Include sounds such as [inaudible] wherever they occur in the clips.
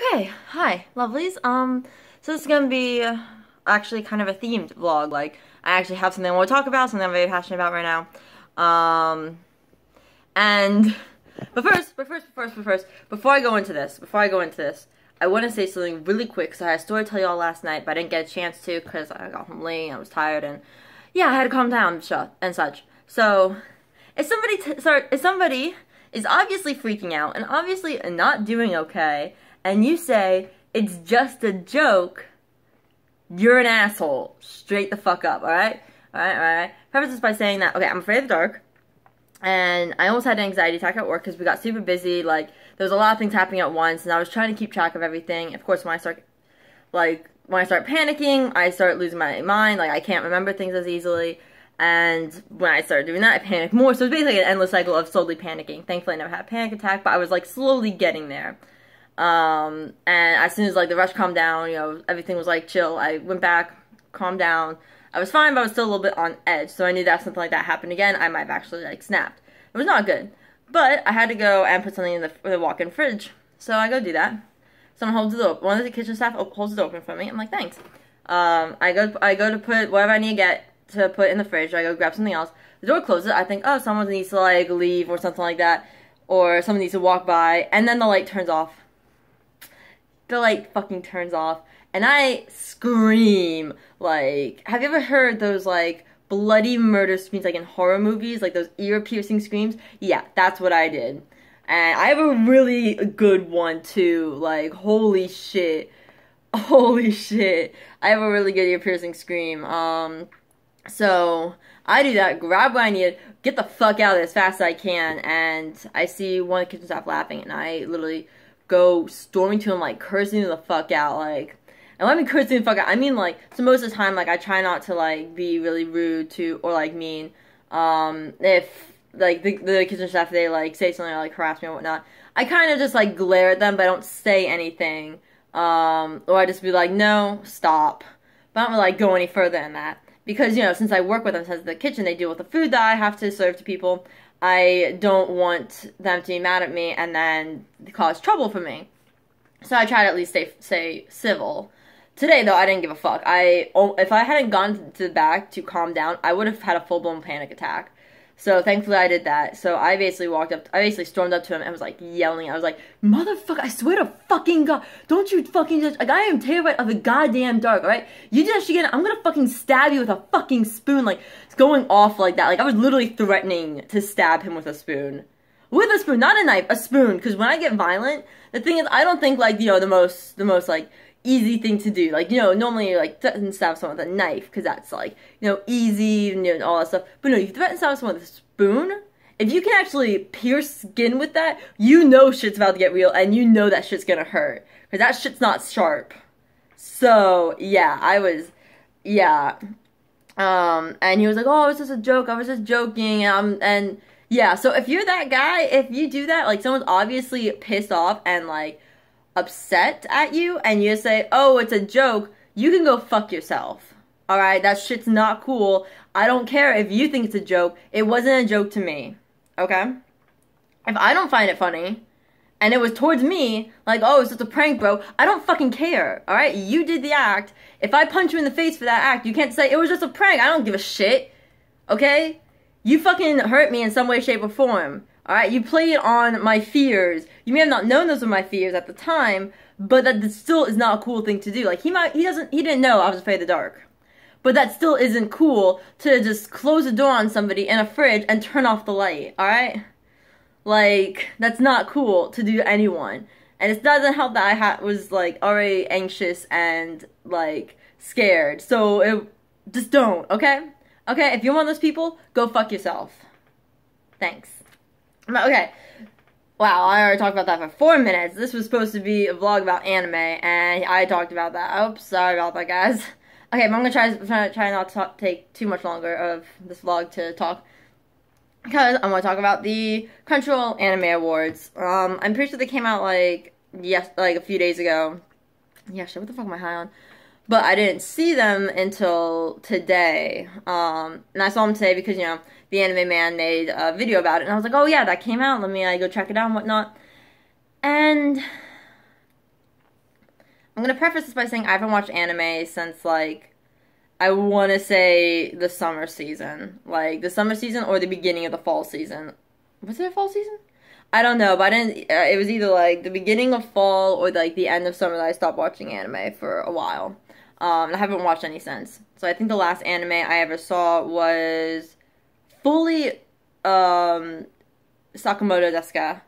Okay, hi, lovelies. Um, so this is gonna be actually kind of a themed vlog. Like, I actually have something I want to talk about, something I'm very passionate about right now. Um, and, but first, but first, but first, but first, before I go into this, before I go into this, I want to say something really quick. So I had a story to tell y'all last night, but I didn't get a chance to because I got home late, I was tired, and yeah, I had to calm down and such. So, if somebody, sorry, if somebody is obviously freaking out and obviously not doing okay, and you say it's just a joke, you're an asshole. Straight the fuck up, alright? Alright, alright. Preface this by saying that, okay, I'm afraid of the dark. And I almost had an anxiety attack at work because we got super busy. Like, there was a lot of things happening at once, and I was trying to keep track of everything. Of course, when I start, like, when I start panicking, I start losing my mind. Like, I can't remember things as easily. And when I started doing that, I panicked more. So it's basically an endless cycle of slowly panicking. Thankfully, I never had a panic attack, but I was, like, slowly getting there. Um, and as soon as like the rush calmed down, you know, everything was like chill. I went back, calmed down. I was fine, but I was still a little bit on edge. So I knew that something like that happened again, I might have actually like snapped. It was not good, but I had to go and put something in the, the walk-in fridge. So I go do that. Someone holds it open. One of the kitchen staff holds it open for me. I'm like, thanks. Um, I go I go to put whatever I need to get to put in the fridge. I go grab something else. The door closes. I think, oh, someone needs to like leave or something like that, or someone needs to walk by, and then the light turns off the light fucking turns off and I scream. Like, have you ever heard those like bloody murder screams like in horror movies, like those ear piercing screams? Yeah, that's what I did. And I have a really good one too. Like, holy shit. [laughs] Holy shit. I have a really good ear piercing scream. Um so I do that, grab what I need, get the fuck out of there as fast as I can, and I see one of the kitchen staff laughing, and I literally go storming to him, like cursing the fuck out, like. And when I mean cursing the fuck out, I mean like so most of the time, like I try not to like be really rude to or like mean. Um, if like the the kitchen staff they like say something or like harass me or whatnot, I kind of just like glare at them, but I don't say anything. Um, or I just be like, no, stop. But I don't really like go any further than that because you know since I work with them since the kitchen, they deal with the food that I have to serve to people. I don't want them to be mad at me and then cause trouble for me. So I try to at least stay, stay civil. Today, though, I didn't give a fuck. I oh, if I hadn't gone to the back to calm down, I would have had a full blown panic attack. So thankfully I did that. So I basically walked up, I basically stormed up to him and was like yelling. I was like, motherfucker, I swear to fucking God, don't you fucking just, like I am terrified of the goddamn dark, alright? You do that shit again, I'm gonna fucking stab you with a fucking spoon, like, it's going off like that. Like I was literally threatening to stab him with a spoon. With a spoon, not a knife, a spoon. Because when I get violent, the thing is, I don't think like, you know, the most, the most like, easy thing to do. Like, you know, normally you like threaten to stab someone with a knife because that's like, you know, easy and you know, all that stuff. But no, you threaten to stab someone with a spoon. If you can actually pierce skin with that, you know shit's about to get real and you know that shit's gonna hurt. Because that shit's not sharp. So, yeah, I was, yeah. Um, and he was like, oh, it's just a joke. I was just joking. Um, and yeah, so if you're that guy, if you do that, like someone's obviously pissed off and like, upset at you and you say, oh, it's a joke, you can go fuck yourself. Alright, that shit's not cool. I don't care if you think it's a joke. It wasn't a joke to me. Okay? If I don't find it funny, and it was towards me, like, oh, it's just a prank, bro, I don't fucking care. Alright? You did the act. If I punch you in the face for that act, you can't say, it was just a prank. I don't give a shit. Okay? You fucking hurt me in some way, shape, or form. Alright, you played on my fears. You may have not known those were my fears at the time, but that still is not a cool thing to do. Like he might he doesn't he didn't know I was afraid of the dark. But that still isn't cool to just close the door on somebody in a fridge and turn off the light, alright? Like, that's not cool to do to anyone. And it doesn't help that I ha- was like already anxious and like scared. So it just don't, okay? Okay, if you're one of those people, go fuck yourself. Thanks. Okay. Wow, I already talked about that for four minutes. This was supposed to be a vlog about anime, and I talked about that. Oops, sorry about that, guys. [laughs] Okay, but I'm gonna try, try, try not to take too much longer of this vlog to talk. Because I'm gonna talk about the Crunchyroll Anime Awards. Um, I'm pretty sure they came out like, yes, like a few days ago. Yeah, shit, what the fuck am I high on? But I didn't see them until today. Um, and I saw them today because, you know, the anime man made a video about it. And I was like, oh yeah, that came out. Let me uh, go check it out and whatnot. And I'm gonna preface this by saying I haven't watched anime since like I want to say the summer season, like the summer season or the beginning of the fall season. Was it a fall season? I don't know, but I didn't. Uh, it was either like the beginning of fall or like the end of summer that I stopped watching anime for a while. Um, I haven't watched any since. So I think the last anime I ever saw was fully um, Sakamoto Desu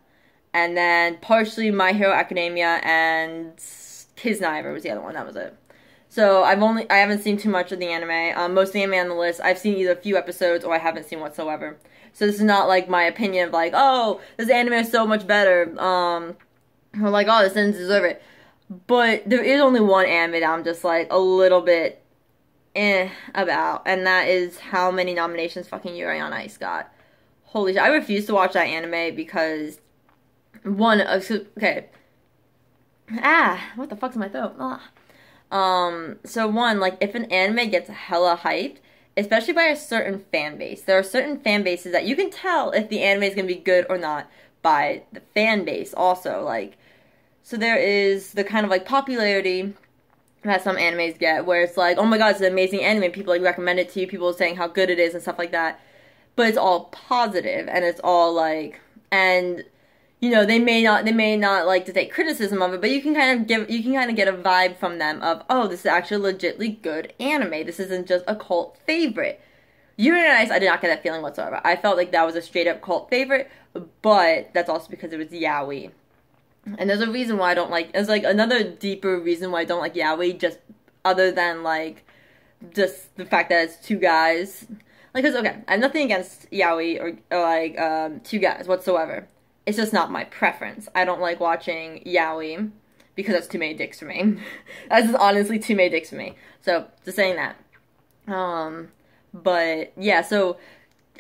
and then partially My Hero Academia and Kiznaiver was the other one. That was it. So I've only I haven't seen too much of the anime. Um, most of the anime on the list I've seen either a few episodes or I haven't seen whatsoever. So this is not like my opinion of like, oh, this anime is so much better. Um, or like, oh, this doesn't deserve it. But there is only one anime that I'm just like a little bit eh about, and that is how many nominations fucking Yuri on Ice got. Holy shit! I refuse to watch that anime because one, uh, okay. Ah, what the fuck's my throat? Ah. Um, so one, like, if an anime gets a hella hyped, especially by a certain fan base, there are certain fan bases that you can tell if the anime is gonna be good or not by the fan base also. Like, so there is the kind of like popularity that some animes get where it's like, oh my god, it's an amazing anime, people like recommend it to you, people saying how good it is and stuff like that. But it's all positive and it's all like, and you know they may not they may not like to take criticism of it but you can kind of give you can kind of get a vibe from them of oh this is actually legitly good anime. This isn't just a cult favorite. Yuri on Ice I did not get that feeling whatsoever. I felt like that was a straight up cult favorite but that's also because it was yaoi and there's a reason why I don't like there's like another deeper reason why I don't like yaoi just other than like just the fact that it's two guys like cause okay I have nothing against yaoi or, or like um, two guys whatsoever it's just not my preference. I don't like watching yaoi because that's too many dicks for me. [laughs] that's honestly too many dicks for me. So just saying that. Um, but yeah, so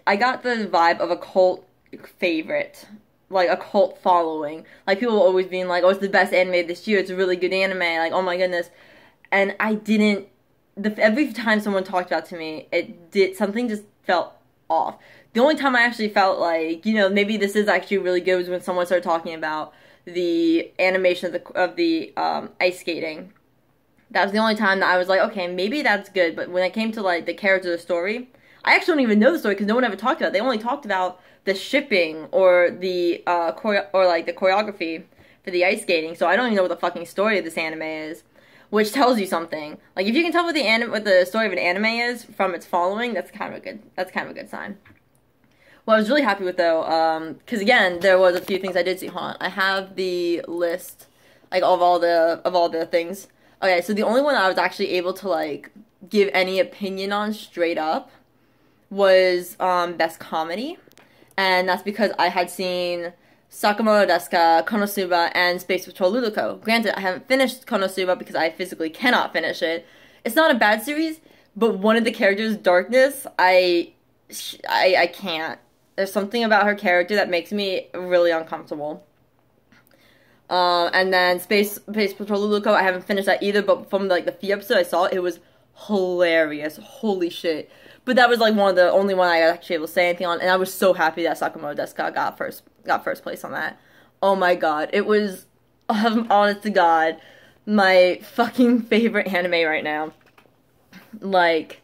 I got the vibe of a cult favorite, like a cult following. Like people always being like, "Oh, it's the best anime this year. It's a really good anime." Like, "Oh my goodness," and I didn't. The every time someone talked about to me, it did something just felt off. The only time I actually felt like, you know, maybe this is actually really good was when someone started talking about the animation of the of the um, ice skating. That was the only time that I was like, okay, maybe that's good. But when it came to like the character of the story, I actually don't even know the story because no one ever talked about. it. They only talked about the shipping or the uh, choreo- or like the choreography for the ice skating. So I don't even know what the fucking story of this anime is, which tells you something. Like if you can tell what the what the story of an anime is from its following, that's kind of a good that's kind of a good sign. What I was really happy with though, because um, again, there was a few things I did see. Hold on, I have the list, like of all the of all the things. Okay, so the only one I was actually able to like give any opinion on straight up was um, best comedy, and that's because I had seen Sakamoto Desu, Konosuba, and Space Patrol Luluko. Granted, I haven't finished Konosuba because I physically cannot finish it. It's not a bad series, but one of the characters, Darkness, I I I can't. There's something about her character that makes me really uncomfortable. Uh, and then Space Space Patrol Luluko, I haven't finished that either, but from like the few episode I saw, it was hilarious. Holy shit! But that was like one of the only one I actually able to say anything on, and I was so happy that Sakamoto Desu got first got first place on that. Oh my god, it was um, honest to god my fucking [laughs] favorite anime right now. Like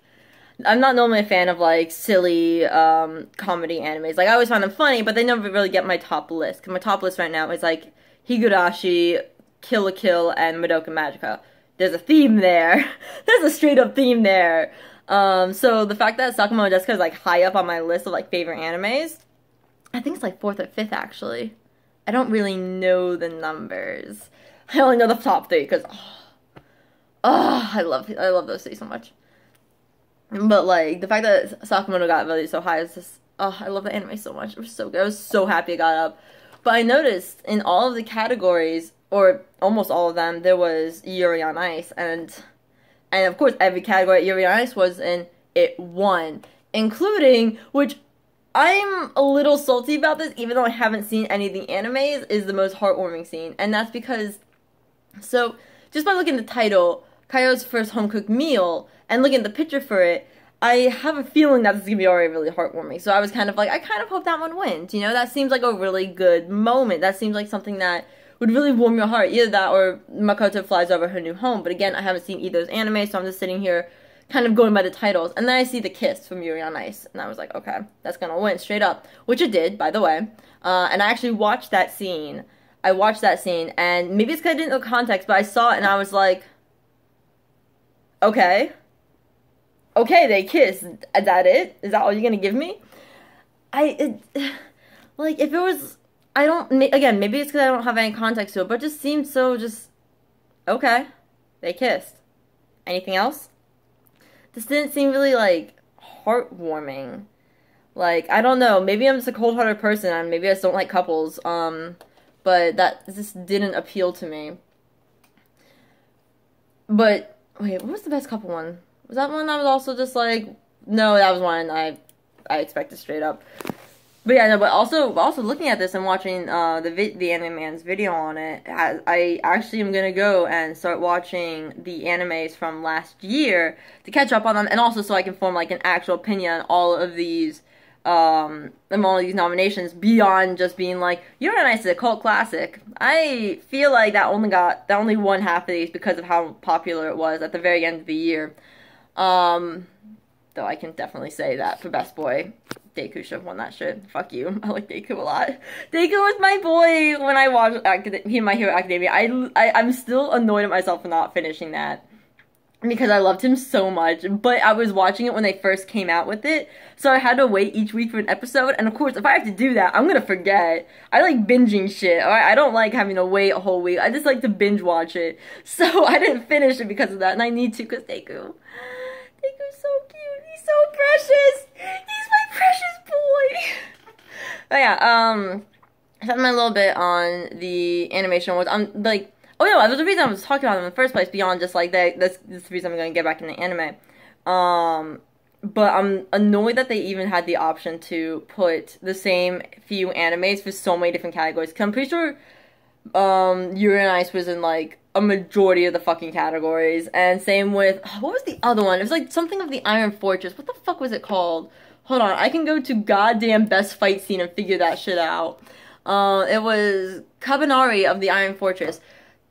I'm not normally a fan of like silly um, comedy animes. Like I always find them funny, but they never really get my top list. Cause my top list right now is like Higurashi, Kill la Kill, and Madoka Magica. There's a theme there. [laughs] There's a straight up theme there. Um, so the fact that Sakamoto Desu is like high up on my list of like favorite animes, I think it's like fourth or fifth actually. I don't really know the numbers. [laughs] I only know the top three because oh, oh, I love I love those three so much. But like the fact that Sakamoto got voted so high is just oh I love the anime so much. It was so good. I was so happy it got up. But I noticed in all of the categories, or almost all of them, there was Yuri on Ice, and and of course every category Yuri was in. It won, including which I'm a little salty about this, even though I haven't seen any of the animes. Is the most heartwarming scene, and that's because so just by looking at the title, Kaio's first home cooked meal and looking at the picture for it, I have a feeling that this is gonna be already really heartwarming. So I was kind of like, I kind of hope that one wins. You know, that seems like a really good moment. That seems like something that would really warm your heart. Either that or Makoto flies over her new home. But again, I haven't seen either of those anime, so I'm just sitting here kind of going by the titles. And then I see the kiss from Yuri on Ice, and I was like, okay, that's gonna win straight up, which it did, by the way. Uh, and I actually watched that scene. I watched that scene, and maybe it's because I didn't know context, but I saw it and I was like, okay, okay, they kiss. Is that it? Is that all you're gonna give me? I it, [sighs] like if it was. I don't. Again, maybe it's because I don't have any context to it, but it just seemed so just okay. They kissed. Anything else? This didn't seem really like heartwarming. Like I don't know. Maybe I'm just a cold-hearted person, and maybe I just don't like couples. Um, but that just didn't appeal to me. But wait, what was the best couple one? Was that one that was also just like no, that was one I I expected straight up. But yeah, no, but also also looking at this and watching uh, the vi- the Anime Man's video on it, I, actually am gonna go and start watching the animes from last year to catch up on them, and also so I can form like an actual opinion on all of these um on all of these nominations beyond just being like is a cult classic. I feel like that only got that only won half of these because of how popular it was at the very end of the year. Um, though I can definitely say that for Best Boy, Deku should have won that shit. Fuck you. [laughs] I like Deku a lot. Deku was my boy when I watched Acad- he My Hero Academia. I, I, I'm still annoyed at myself for not finishing that. Because I loved him so much, but I was watching it when they first came out with it, so I had to wait each week for an episode. And of course, if I have to do that, I'm gonna forget. I like binging shit. Alright, I don't like having to wait a whole week. I just like to binge watch it. [laughs] So I didn't finish it because of that, and I need to because Deku. Deku's so cute. He's so precious. He's my precious boy. [laughs] but yeah, um, something a little bit on the animation was I'm like, oh yeah, there's a reason I was talking about them in the first place. Beyond just like that, that's, that's the reason I'm gonna get back in the anime. Um, but I'm annoyed that they even had the option to put the same few animes for so many different categories. Cause I'm pretty sure um Yuri on Ice was in like a majority of the fucking categories. And same with what was the other one? It was like something of the Iron Fortress. What the fuck was it called? Hold on, I can go to goddamn best fight scene and figure that shit out. Uh, it was Kabaneri of the Iron Fortress.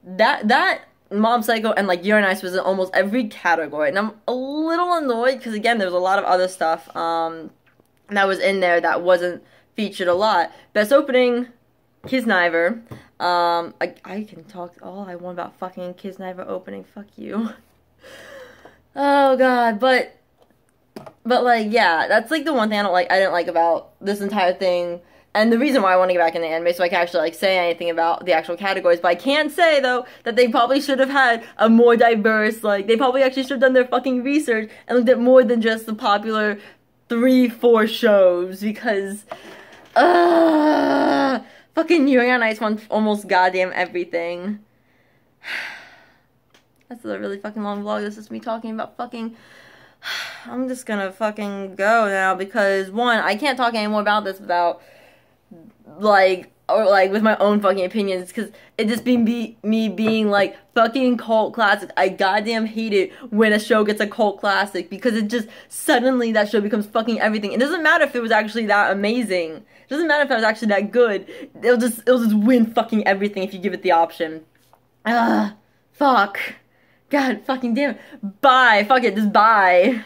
That that Mob Psycho and like on was in almost every category, and I'm a little annoyed because again, there's a lot of other stuff um, that was in there that wasn't featured a lot. Best opening, Kiznaiver. Um, I, I can talk all I want about fucking Kiznaiver opening. Fuck you. [laughs] oh god, but but like yeah, that's like the one thing I don't like. I didn't like about this entire thing. And the reason why I want to get back in the anime so I can actually like say anything about the actual categories, but I can say though that they probably should have had a more diverse, like they probably actually should have done their fucking research and looked at more than just the popular three, four shows because uh Fucking Yuri on Ice won almost goddamn everything. [sighs] That's a really fucking long vlog. This is me talking about fucking. [sighs] I'm just gonna fucking go now because one, I can't talk anymore about this without like or like with my own fucking opinions because it just being be me being like fucking cult classic. I goddamn hate it when a show gets a cult classic because it just suddenly that show becomes fucking everything. It doesn't matter if it was actually that amazing. Doesn't matter if I was actually that good. It'll just it'll just win fucking everything if you give it the option. Ah, fuck. God fucking damn it. Bye. Fuck it. Just bye.